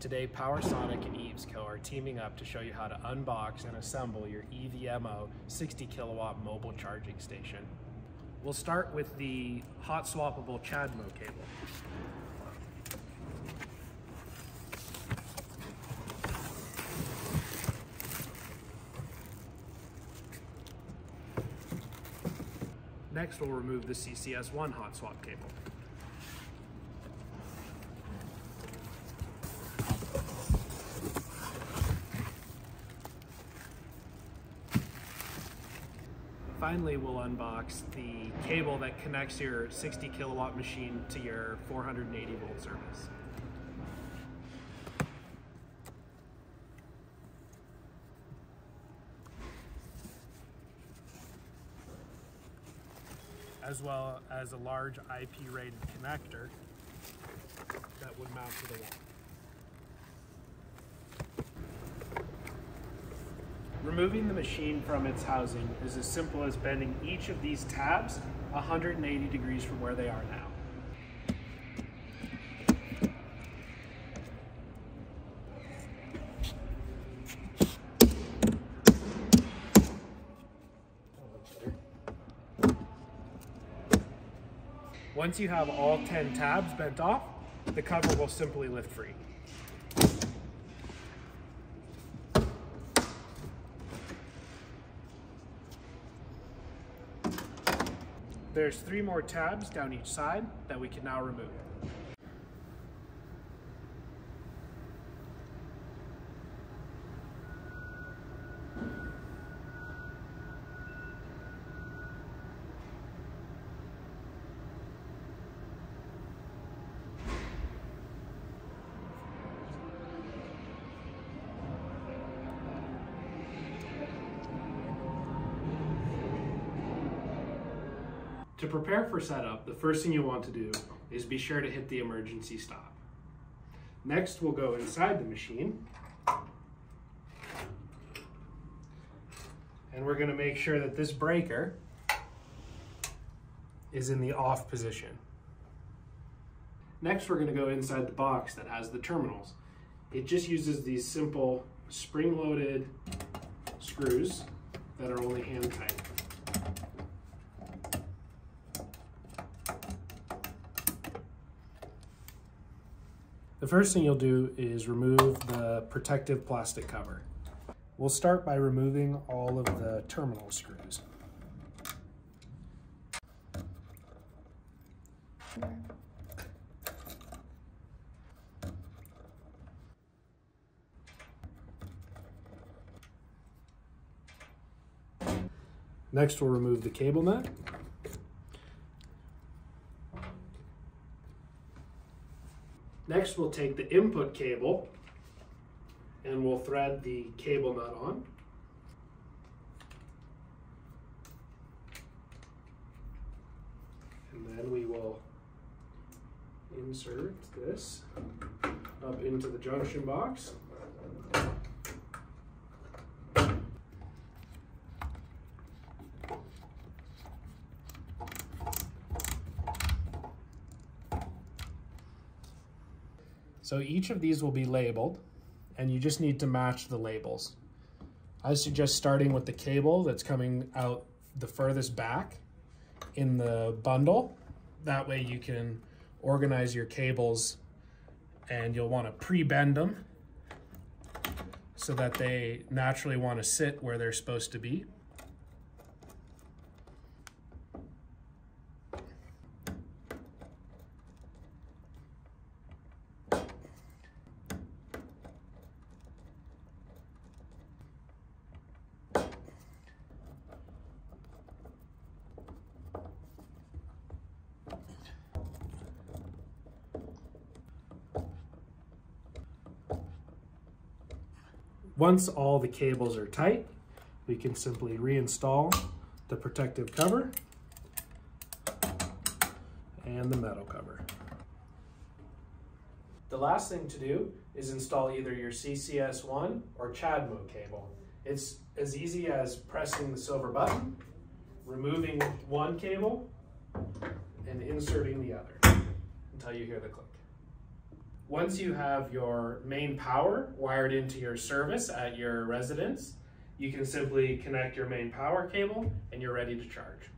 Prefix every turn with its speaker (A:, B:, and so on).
A: Today, PowerSonic and EVESCO are teaming up to show you how to unbox and assemble your EVMO 60 kilowatt mobile charging station. We'll start with the hot swappable CHAdeMO cable. Next, we'll remove the CCS1 hot swap cable. Finally, we'll unbox the cable that connects your 60 kilowatt machine to your 480 volt service. as well as a large IP rated connector that would mount to the wall. Removing the machine from its housing is as simple as bending each of these tabs 180 degrees from where they are now. Once you have all 10 tabs bent off, the cover will simply lift free. There's three more tabs down each side that we can now remove. To prepare for setup, the first thing you want to do is be sure to hit the emergency stop. Next, we'll go inside the machine. And we're gonna make sure that this breaker is in the off position. Next, we're gonna go inside the box that has the terminals. It just uses these simple spring-loaded screws that are only hand tight. The first thing you'll do is remove the protective plastic cover. We'll start by removing all of the terminal screws. Next, we'll remove the cable nut. Next, we'll take the input cable and we'll thread the cable nut on. And then we will insert this up into the junction box. So each of these will be labeled and you just need to match the labels. I suggest starting with the cable that's coming out the furthest back in the bundle. That way you can organize your cables and you'll want to pre-bend them so that they naturally want to sit where they're supposed to be. Once all the cables are tight, we can simply reinstall the protective cover and the metal cover. The last thing to do is install either your CCS1 or CHAdeMO cable. It's as easy as pressing the silver button, removing one cable, and inserting the other until you hear the click. Once you have your main power wired into your service at your residence, you can simply connect your main power cable and you're ready to charge.